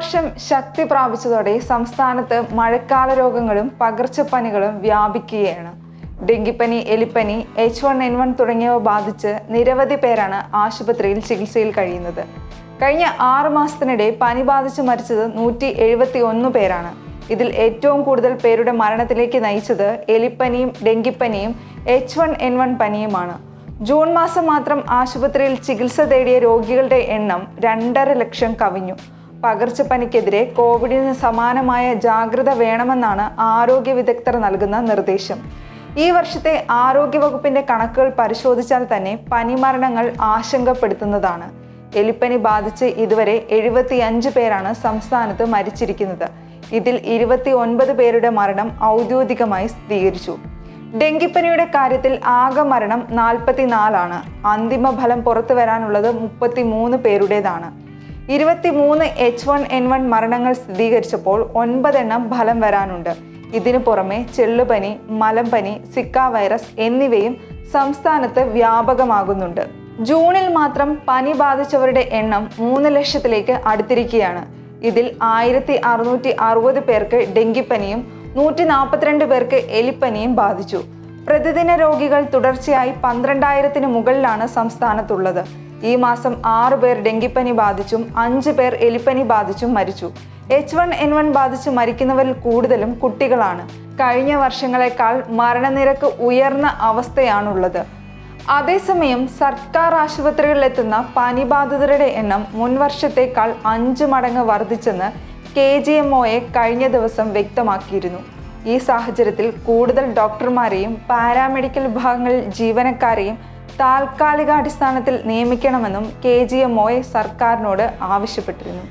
കാലവർഷം ശക്തി പ്രാപിച്ചതോടെ സംസ്ഥാനത്ത് മഴക്കാല രോഗങ്ങളും പകർച്ചപ്പനികളും വ്യാപിക്കുകയാണ്. ഡെങ്കിപ്പനി എലിപ്പനി എച്ച് വൺ എൻ വൺ തുടങ്ങിയവ ബാധിച്ച് നിരവധി പേരാണ് ആശുപത്രിയിൽ ചികിത്സയിൽ കഴിയുന്നത്. കഴിഞ്ഞ ആറ് മാസത്തിനിടെ പനി ബാധിച്ച് മരിച്ചത് നൂറ്റി എഴുപത്തി ഒന്ന് പേരാണ്. ഇതിൽ ഏറ്റവും കൂടുതൽ പേരുടെ മരണത്തിലേക്ക് നയിച്ചത് എലിപ്പനിയും ഡെങ്കിപ്പനിയും എച്ച് വൺ എൻ വൺ പനിയുമാണ്. ജൂൺ മാസം മാത്രം ആശുപത്രിയിൽ ചികിത്സ തേടിയ രോഗികളുടെ എണ്ണം രണ്ടര ലക്ഷം കവിഞ്ഞു. പകർച്ചപ്പനിക്കെതിരെ കോവിഡിന് സമാനമായ ജാഗ്രത വേണമെന്നാണ് ആരോഗ്യ വിദഗ്ധർ നൽകുന്ന നിർദ്ദേശം. ഈ വർഷത്തെ ആരോഗ്യവകുപ്പിന്റെ കണക്കുകൾ പരിശോധിച്ചാൽ തന്നെ പനി മരണങ്ങൾ ആശങ്കപ്പെടുത്തുന്നതാണ്. എലിപ്പനി ബാധിച്ച് ഇതുവരെ എഴുപത്തിയഞ്ച് പേരാണ് സംസ്ഥാനത്ത് മരിച്ചിരിക്കുന്നത്. ഇതിൽ ഇരുപത്തി ഒൻപത് പേരുടെ മരണം ഔദ്യോഗികമായി സ്ഥിരീകരിച്ചു. ഡെങ്കിപ്പനിയുടെ കാര്യത്തിൽ ആകെ മരണം നാൽപ്പത്തിനാലാണ്. അന്തിമ ഫലം പുറത്തു വരാനുള്ളത് മുപ്പത്തിമൂന്ന് പേരുടേതാണ്. ഇരുപത്തിമൂന്ന് എച്ച് വൺ എൻ വൺ മരണങ്ങൾ സ്ഥിരീകരിച്ചപ്പോൾ ഒൻപതെണ്ണം ഫലം വരാനുണ്ട്. ഇതിനു പുറമെ ചെള്ളുപനി മലമ്പനി സിക്ക വൈറസ് എന്നിവയും സംസ്ഥാനത്ത് വ്യാപകമാകുന്നുണ്ട്. ജൂണിൽ മാത്രം പനി ബാധിച്ചവരുടെ എണ്ണം മൂന്ന് ലക്ഷത്തിലേക്ക് അടുത്തിരിക്കുകയാണ്. ഇതിൽ ആയിരത്തി അറുന്നൂറ്റി അറുപത് പേർക്ക് ഡെങ്കിപ്പനിയും നൂറ്റി നാൽപ്പത്തിരണ്ട് പേർക്ക് എലിപ്പനിയും ബാധിച്ചു. പ്രതിദിന രോഗികൾ തുടർച്ചയായി പന്ത്രണ്ടായിരത്തിന് മുകളിലാണ് സംസ്ഥാനത്തുള്ളത്. ഈ മാസം ആറു പേർ ഡെങ്കിപ്പനി ബാധിച്ചും അഞ്ച് പേർ എലിപ്പനി ബാധിച്ചും മരിച്ചു. എച്ച് വൺ എൻ വൺ ബാധിച്ച് മരിക്കുന്നവരിൽ കൂടുതലും കുട്ടികളാണ്. കഴിഞ്ഞ വർഷങ്ങളെക്കാൾ മരണനിരക്ക് ഉയർന്ന അവസ്ഥയാണുള്ളത്. അതേസമയം സർക്കാർ ആശുപത്രികളിലെത്തുന്ന പനി ബാധിതരുടെ എണ്ണം മുൻവർഷത്തേക്കാൾ അഞ്ച് മടങ്ങ് വർദ്ധിച്ചെന്ന് കെ ജി എം ഒയെ കഴിഞ്ഞ ദിവസം വ്യക്തമാക്കിയിരുന്നു. ഈ സാഹചര്യത്തിൽ കൂടുതൽ ഡോക്ടർമാരെയും പാരാമെഡിക്കൽ വിഭാഗങ്ങളിൽ ജീവനക്കാരെയും താൽക്കാലികാടിസ്ഥാനത്തിൽ നിയമിക്കണമെന്നും കെ ജി എം സർക്കാരിനോട് ആവശ്യപ്പെട്ടിരുന്നു.